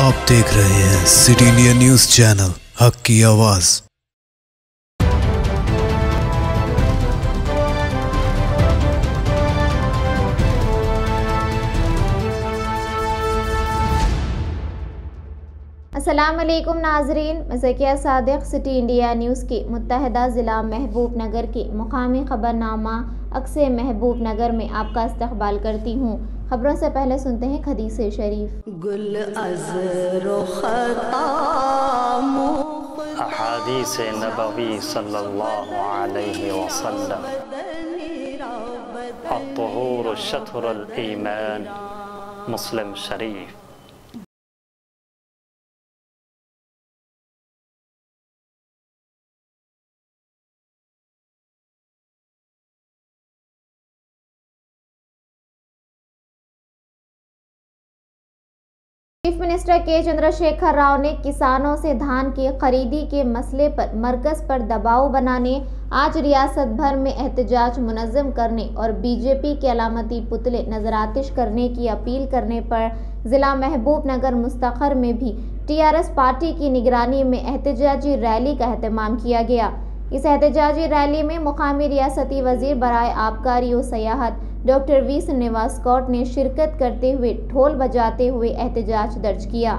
आप देख रहे हैं सिटी इंडिया न्यूज़ चैनल, हक की आवाज़। असलम नाजरीन, मजकिया सादिक सिटी इंडिया न्यूज़ के मुतहदा ज़िला महबूब नगर के मुकामी ख़बरनामा अक्स महबूब नगर में आपका इस्तकबाल करती हूँ। खबरों से पहले सुनते हैं खदीस शरीफ। गुल अजर खता अहादीस नबवी सल्लल्लाहु अलैहि वसल्लम। अतहूर शतरुल ईमान। मुस्लिम शरीफ। चीफ मिनिस्टर के चंद्रशेखर राव ने किसानों से धान की खरीदी के मसले पर मरकज पर दबाव बनाने, आज रियासत भर में एहतजाज मुनज़म करने और बीजेपी के अलामती पुतले नजरातिश करने की अपील करने पर ज़िला महबूब नगर मुस्तखर में भी टीआरएस पार्टी की निगरानी में एहतजाजी रैली का अहतमाम किया गया। इस एहतजाजी रैली में मुकामी रियासती वज़ीर बरए आबकारी और सयाहत डॉक्टर वी श्रीनिवास कौट ने शिरकत करते हुए ढोल बजाते हुए एहतजाज दर्ज किया।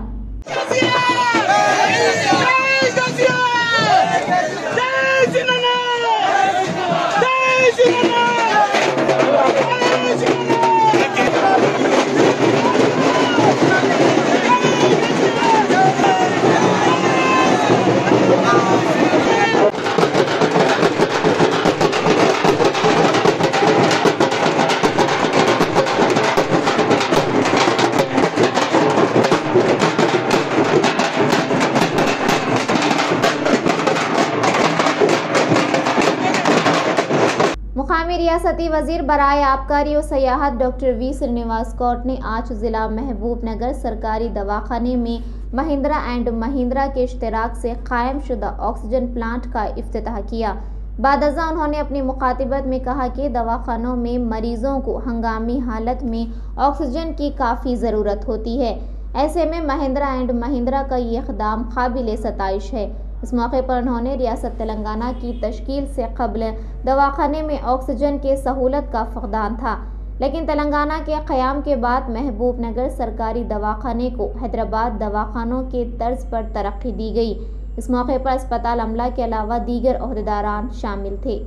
वज़ीर बरए आबकारी और सयाहत डॉक्टर वी श्रीनिवास कौट ने आज ज़िला महबूब नगर सरकारी दवाखाने में महिंद्रा एंड महिंद्रा के इश्तराक से कायम शुदा ऑक्सीजन प्लांट का अफ्ताह किया। बादजा उन्होंने अपनी मुखातिबत में कहा कि दवाखानों में मरीजों को हंगामी हालत में ऑक्सीजन की काफ़ी ज़रूरत होती है। ऐसे में महिंद्रा एंड महिंद्रा का ये इकदाम काबिल सतश है। इस मौके पर उन्होंने रियासत तेलंगाना की तश्कील से कबल दवाखाने में ऑक्सीजन के सहूलत का फकदान था। लेकिन तेलंगाना के क़याम के बाद महबूब नगर सरकारी दवाखाने को हैदराबाद दवाखानों के तर्ज पर तरक्की दी गई। इस मौके पर अस्पताल अमला के अलावा दीगर अहदेदारान शामिल थे।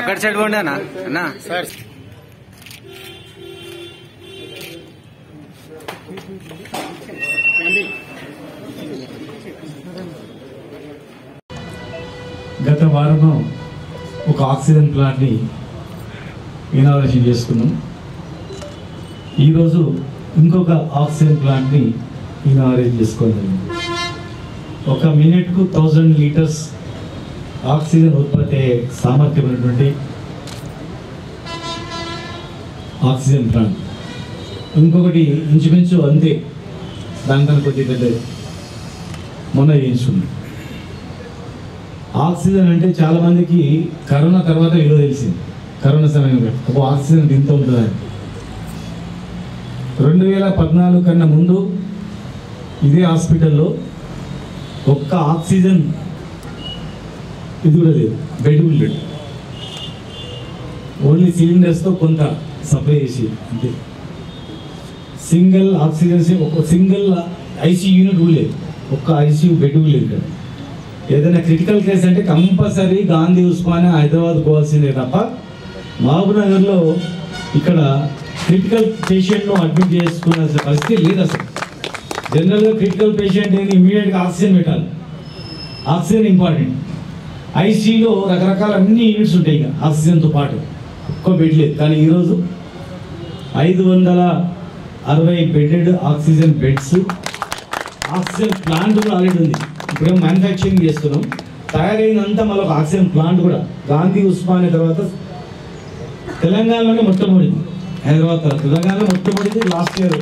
అక్కడ సైడ్ పోండి అన్న. అన్న. సార్. గత వారం ఒక ఆక్సిజన్ ప్లాంట్ని ఇనాగ్రేషన్ చేసుకున్నాం. ఈరోజు ఇంకొక ఆక్సిజన్ ప్లాంట్ని ఇనాగ్రేట్ చేసుకోవాలి ఒక మినిట్కు థౌజండ్ లీటర్స్ ఆక్సిజన్ ఉత్పత్తి అయ్యే సామర్థ్యమైనటువంటి ఆక్సిజన్ ప్లాంట్. ఇంకొకటి ఇంచుమించు అంతే. దానికన్నా కొద్ది పెద్ద మొన్న చేయించుకున్నాం. ఆక్సిజన్ అంటే చాలామందికి కరోనా తర్వాత విలువ తెలిసింది. కరోనా సమయంలో ఒక ఆక్సిజన్ ఇంత ఉంటుందని. రెండు వేల పద్నాలుగు కన్నా ముందు ఇదే హాస్పిటల్లో ఒక్క ఆక్సిజన్ ఇది కూడా లేదు. బెడ్ కూడా ఓన్లీ సిలిండర్స్తో కొంత సప్లై చేసి అంతే. సింగిల్ ఆక్సిజన్ ఒక సింగిల్ ఐసీయూ యూనిట్ కూడా లేదు. ఒక్క ఐసీయూ బెడ్ కూడా లేదు ఇక్కడ. ఏదైనా క్రిటికల్ కేసు అంటే కంపల్సరీ గాంధీ ఉస్మానియా హైదరాబాద్ పోవాల్సిందే తప్ప మహబూబ్ నగర్లో ఇక్కడ క్రిటికల్ పేషెంట్ను అడ్మిట్ చేసుకునే పరిస్థితి లేదు అసలు. జనరల్గా క్రిటికల్ పేషెంట్ ఏంది ఇమీడియట్గా ఆక్సిజన్ పెట్టాలి. ఆక్సిజన్ ఇంపార్టెంట్ ఐసీలో రకరకాల అన్ని యూనిట్స్ ఉంటాయి ఇక ఆక్సిజన్తో పాటు. ఒక్క బెడ్ లేదు. కానీ ఈరోజు ఐదు వందల అరవై bedded oxygen beds oxygen plant కూడా ఆల్రెడీ ఉంది. ఇప్పుడు మ్యానుఫ్యాక్చరింగ్ చేస్తున్నాం. తయారైనంత మళ్ళీ ఒక ఆక్సిజన్ ప్లాంట్ కూడా. గాంధీ ఉస్మానియా తర్వాత తెలంగాణలోనే మొట్టమొదటిది. హైదరాబాద్ తర్వాత. తెలంగాణలో మొట్టమొదటిది last year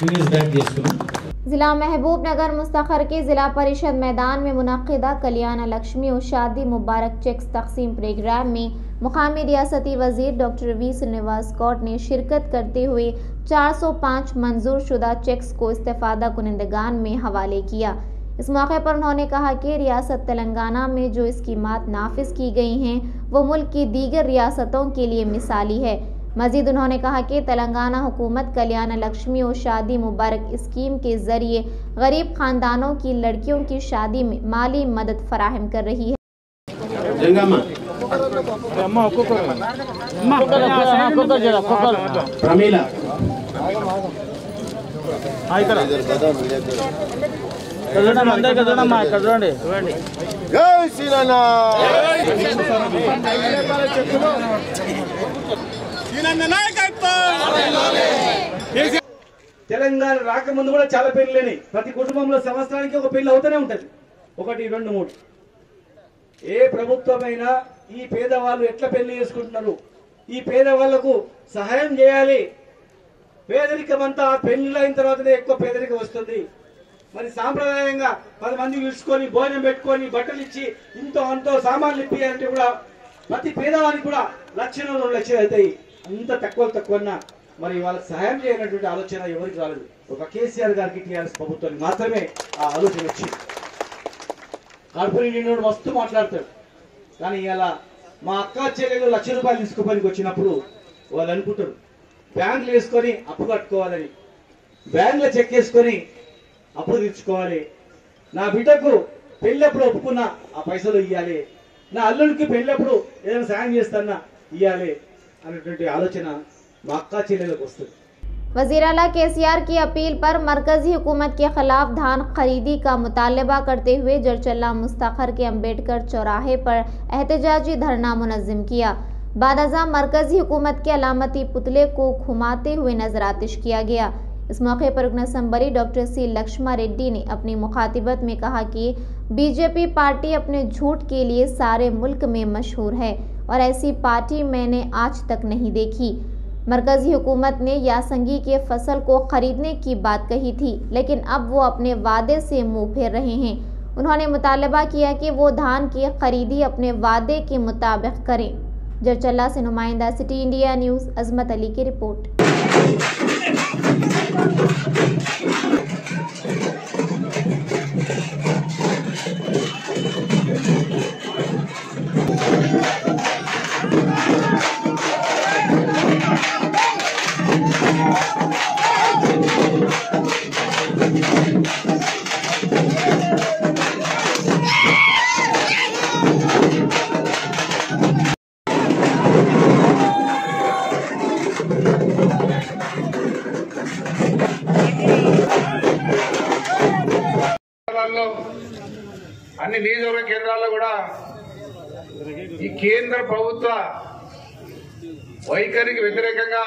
two years back చేసుకున్నాం जिला महबूब नगर मुस्तखर के जिला परिषद मैदान में मुनदा कल्याण लक्ष्मी और शादी मुबारक चेक्स तकसीम प्रोग्राम में मुकामी रियासती वज़ीर डॉक्टर वी श्रीनिवास कौट ने शिरकत करते हुए 405 मंजूर शुदा चेक्स को इस्तेफादा कुनंदगान में हवाले किया। इस मौके पर उन्होंने कहा कि रियासत तेलंगाना में जो स्कीमात नाफिज की गई हैं, वो मुल्क की दीगर रियासतों के लिए मिसाली है। मजीद उन्होंने कहा कि तेलंगाना हुकूमत कल्याण लक्ष्मी और शादी मुबारक स्कीम के जरिए गरीब खानदानों की लड़कियों की शादी में माली मदद फराहम कर रही है జంగమ్మ ప్రమీల జై శ్రీరామ తెలంగాణ రాకముందు కూడా చాలా పెళ్ళిలేని ప్రతి కుటుంబంలో సంవత్సరానికి ఒక పెళ్ళి అవుతూనే ఉంటది. ఒకటి రెండు మూడు. ఏ ప్రభుత్వమైనా ఈ పేదవాళ్ళు ఎట్లా పెళ్ళి చేసుకుంటున్నారు? ఈ పేదవాళ్ళకు సహాయం చేయాలి. పేదరికం అంతా పెళ్ళి అయిన తర్వాతనే ఎక్కువ పేదరికం వస్తుంది. మరి సాంప్రదాయంగా పది మంది పిలుచుకొని భోజనం పెట్టుకొని బట్టలు ఇచ్చి ఇంతో అంతో సామాన్లు ఇప్పియాలంటే కూడా ప్రతి పేదవానికి కూడా లక్షలు రెండు లక్షలు అవుతాయి. అంత తక్కువ తక్కువన్నా మరి వాళ్ళకి సహాయం చేయనటువంటి ఆలోచన ఎవరికి రాలేదు. ఒక కేసీఆర్ గారికి టీఆర్ఎస్ ప్రభుత్వానికి మాత్రమే ఆ ఆలోచన వచ్చింది. కార్పొరేట్ యూనియన్ మస్తు మాట్లాడతాడు. కానీ ఇలా మా అక్క చెల్లెలు లక్ష రూపాయలు తీసుకోవడానికి వచ్చినప్పుడు వాళ్ళు అనుకుంటారు బ్యాంకులు వేసుకొని అప్పు కట్టుకోవాలని బ్యాంకులో చెక్ వేసుకొని అప్పు తీర్చుకోవాలి. నా బిడ్డకు పెళ్ళప్పుడు ఒప్పుకున్నా ఆ పైసలు ఇవ్వాలి నా అల్లుడికి పెళ్ళప్పుడు ఏదైనా సాయం చేస్తానా ఇవ్వాలి అనేటువంటి ఆలోచన మా అక్క చెల్లెలకు వస్తుంది वजीर अला के सी आर की अपील पर मरकजी हुकूमत के खिलाफ धान खरीदी का मुतालबा करते हुए जरचल्ला मुस्तखर के अम्बेडकर चौराहे पर एहतजाजी धरना मुनज़म किया बाद अज़ा मरकजी हुकूमत के अलामती पुतले को घुमाते हुए नजर आतिश किया गया इस मौके पर रुकन assembly doctor C Laxma Reddy ने अपनी मुखातिबत में कहा कि बीजेपी पार्टी अपने झूठ के लिए सारे मुल्क में मशहूर है और ऐसी पार्टी मैंने आज तक नहीं देखी। मरकजी हुकूमत ने यासंगी के फ़सल को खरीदने की बात कही थी, लेकिन अब वो अपने वादे से मुँह फेर रहे हैं। उन्होंने मुतालबा किया कि वो धान की खरीदी अपने वादे के मुताबिक करें। जरचल्ला से नुमाइंदा, City India News, Azmat Ali की रिपोर्ट। కేంద్ర ప్రభుత్వ వైఖరికి వ్యతిరేకంగా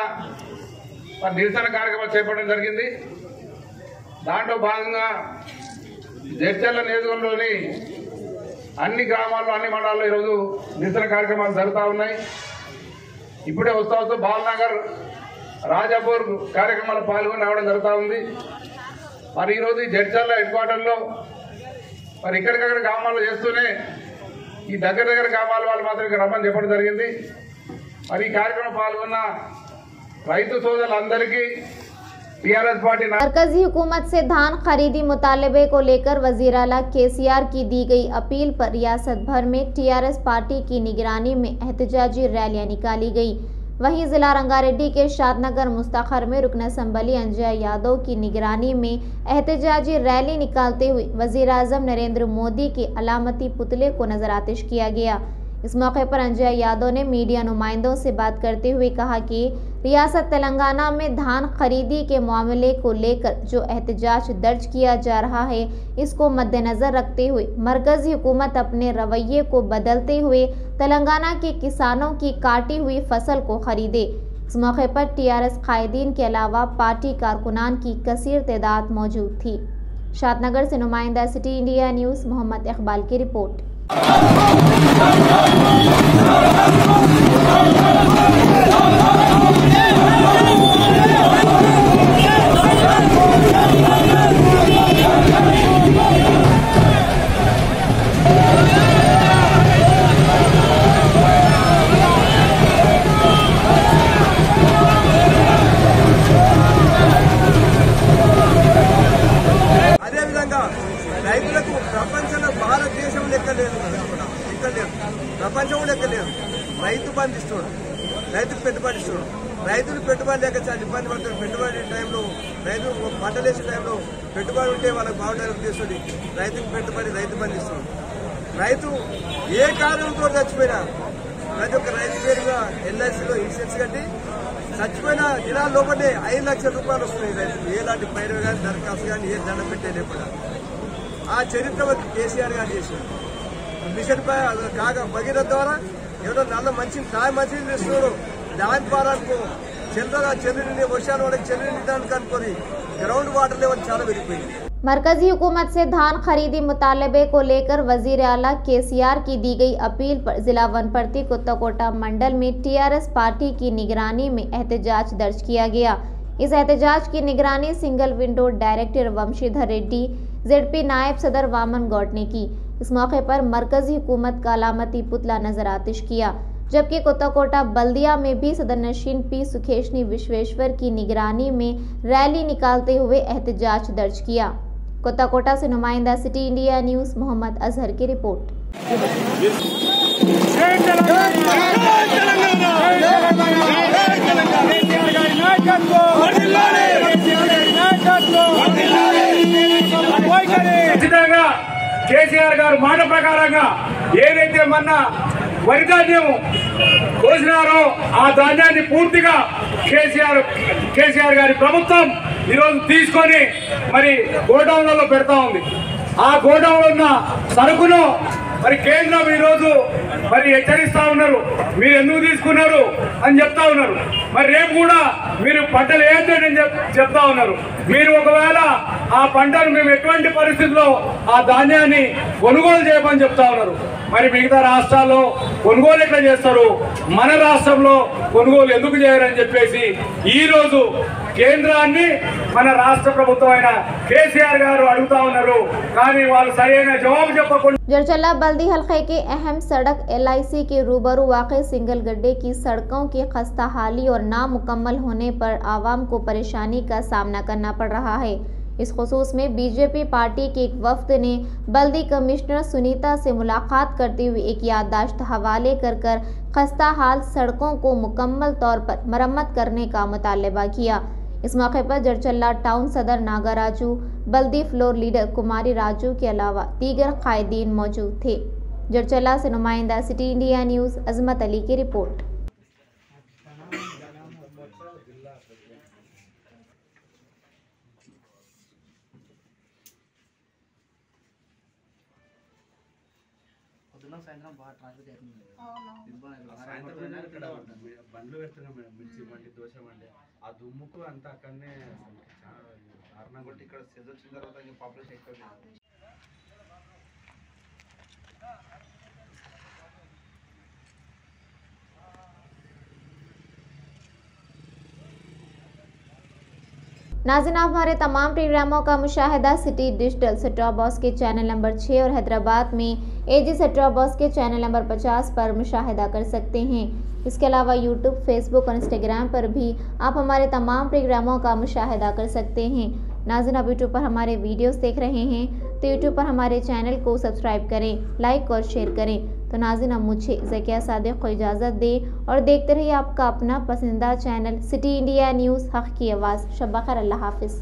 మరి నిరసన కార్యక్రమాలు చేపట్టడం జరిగింది. దాంట్లో భాగంగా జడ్చర్ల నియోజకవర్గంలోని అన్ని గ్రామాల్లో అన్ని మండలాల్లో ఈరోజు నిరసన కార్యక్రమాలు జరుగుతూ ఉన్నాయి. ఇప్పుడే వస్తూ వస్తూ బాలనగర్ రాజాపూర్ కార్యక్రమాలు పాల్గొని రావడం జరుగుతూ ఉంది. మరి ఈరోజు జడ్చర్ల హెడ్ క్వార్టర్లో మరి ఇక్కడికక్కడ గ్రామాల్లో చేస్తూనే ఈ దగ్గర దగ్గర గ్రామాల వాళ్ళు మాత్రం ఇక్కడ రమ్మని చెప్పడం జరిగింది మరి ఈ కార్యక్రమం పాల్గొన్న రైతు సోదరులందరికీ టీఆర్ఎస్ పార్టీ నా- मरकजी हुकूमत से धान खरीदी मुतालबे को लेकर वजीर अला के सी आर की दी गई अपील पर रियासत भर में टीआरएस पार्टी की निगरानी में एहतजाजी रैलियां निकाली गई वहीं जिला रंगारेड्डी के शादनगर मुस्तखर में रुकन असम्बली अंजय यादव की निगरानी में एहतजाजी रैली निकालते हुए वज़ीर अजम नरेंद्र मोदी के अलामती पुतले को नज़र आतिश किया गया। इस मौके पर अंजय यादव ने मीडिया नुमाइंदों से बात करते हुए कहा कि रियासत तेलंगाना में धान खरीदी के मामले को लेकर जो एहतजाज दर्ज किया जा रहा है, इसको मद्देनज़र रखते हुए मरकजी हुकूमत अपने रवैये को बदलते हुए तेलंगाना के किसानों की काटी हुई फ़सल को खरीदे। इस मौके पर टीआरएस कायदीन के अलावा पार्टी कारकुनान की कसर तादाद मौजूद थी। शादनगर से नुमाइंदा City India News, Mohammed Iqbal की रिपोर्ट। Thank you. ఎక్కడ ప్రపంచం కూడా రైతు బంధు ఇస్తున్నాడు. రైతుకు పెట్టుబడి ఇస్తున్నాడు. రైతులు పెట్టుబడి లేక చాలా ఇబ్బంది పడతారు. పెట్టుబడి టైంలో రైతు పంటలు వేసే టైంలో పెట్టుబడి ఉంటే వాళ్ళకి బాగుండాలని ఉద్దేశంతో రైతుకు పెట్టుబడి రైతు బంధు ఇస్తున్నాడు. రైతు ఏ కారణంతో చచ్చిపోయినా ప్రతి ఒక్క రైతు పేరుగా ఎల్ఐసిలో ఇన్సూరెన్స్ కట్టి చచ్చిపోయిన ఇలా లోపలే ఐదు లక్షల రూపాయలు వస్తున్నాయి రైతులు ఏలాంటి పైరు కానీ దరఖాస్తు కానీ ఏ దండం పెట్టే లేకుండా. ఆ చరిత్ర కేసీఆర్ గారు చేశారు. మిషన్ పై అది కాక భగీరథ ద్వారా ఎవరో నల్ల మంచి తాయి మంచిని తెస్తున్నాడు దాని ద్వారా అనుకో చంద్ర చంద్రుని వర్షాలు వాళ్ళకి చంద్రుని దానికి అనుకోని గ్రౌండ్ వాటర్ లెవెల్ చాలా పెరిగిపోయింది मरकजी हुकूमत से धान खरीदी मुतालबे को लेकर वजीर अला के सी आर की दी गई अपील पर जिला वनपर्ती कुत्ताकोटा मंडल में टीआरएस पार्टी की निगरानी में एहतजाज दर्ज किया गया इस एहतजाज की निगरानी single window director Vamshidhar Reddy ZP नायब सदर वामन गौड ने की इस मौके पर मरकजी हुकूमत का अलामती पुतला नज़र आतिश किया, जबकि कोताकोटा बल्दिया में भी सदर नशीन पी सुखेशनी विश्वेश्वर की निगरानी में रैली निकालते हुए एहतजाज दर्ज किया। कोताकोटा से नुमाइंदा City India News Mohammed Azhar की रिपोर्ट। కేసీఆర్ గారు మాట ప్రకారంగా ఏదైతే మొన్న వరి ధాన్యం కోసినారో ఆ ధాన్యాన్ని పూర్తిగా కేసీఆర్ కేసీఆర్ గారి ప్రభుత్వం ఈరోజు తీసుకొని మరి గోడౌన్లలో పెడతా ఉంది. ఆ గోడౌన్లో ఉన్న సరుకును మరి కేంద్రం ఈరోజు మరి హెచ్చరిస్తా ఉన్నారు. మీరు ఎందుకు తీసుకున్నారు అని చెప్తా ఉన్నారు. మరి రేపు కూడా మీరు పంటలు వేయద్దని చెప్తా ఉన్నారు. మీరు ఒకవేళ ఆ పంటను మేము ఎటువంటి పరిస్థితుల్లో ఆ ధాన్యాన్ని కొనుగోలు చేయమని చెప్తా ఉన్నారు. మరి మిగతా రాష్ట్రాల్లో కొనుగోలు ఎట్లా చేస్తారు? మన రాష్ట్రంలో కొనుగోలు ఎందుకు చేయరని చెప్పేసి ఈరోజు కేంద్రాన్ని మన రాష్ట్ర ప్రభుత్వమైన కేసీఆర్ గారు అడుగుతా ఉన్నారు. కానీ వాళ్ళు సరైన జవాబు చెప్పకుండా జడ్చల్లా బల్దీ హల్ఖే అహం సడక్ सड़क एलआईसी के रूबरू वाक़ सिंगल गड्ढे की सड़कों की खस्ता हाली और नामुकम्मल होने पर आवाम को परेशानी का सामना करना पड़ रहा है। इस खसूस में बीजेपी पार्टी के एक वफ्द ने बल्दी कमिश्नर सुनीता से मुलाकात करते हुए एक याददाश्त हवाले कर कर खस्ता हाल सड़कों को मुकम्मल तौर पर मरम्मत करने का मुतालबा किया। इस मौके पर जरचल्ला टाउन सदर नागा राजू बल्दी फ्लोर लीडर कुमारी राजू के अलावा दीगर कायदीन मौजूद थे। जरचल्ला से नुमाइंदा City India News Azmat Ali की रिपोर्ट సాయంత్రం బాగా ట్రాఫిక్ అవుతుంది సాయంత్రం అయినా ఇక్కడ బండ్లు పెడుతున్నాం మేడం మిర్చి బండి దోశ బండి ఆ దుమ్ముకు అంతా అక్కడనే చాలా దారుణంగా కాబట్టి ఇక్కడ సెజ్ వచ్చిన తర్వాత ఇంకా పాపులేషన్ ఎక్కువ ఉంది. नाजिन आप हमारे तमाम प्रोग्रामों का मुशाहिदा City digital set top box के चैनल नंबर 6 और हैदराबाद में एजी सेटॉप बॉक्स के चैनल नंबर 50 पर मुशाहिदा कर सकते हैं। इसके अलावा यूट्यूब, फेसबुक और इंस्टाग्राम पर भी आप हमारे तमाम प्रोग्रामों का मुशाहिदा कर सकते हैं। नाजिन आप यूट्यूब पर हमारे वीडियोस देख रहे हैं। तो यूट्यूब पर हमारे चैनल को सब्सक्राइब करें लाइक और शेयर करें। तो नाजिन, अब मुझे जकिया सादे को इजाज़त दें और देखते रहिए आपका अपना पसंदीदा चैनल सिटी इंडिया न्यूज़, हक़ की आवाज़। शब अल्लाह हाफिज़।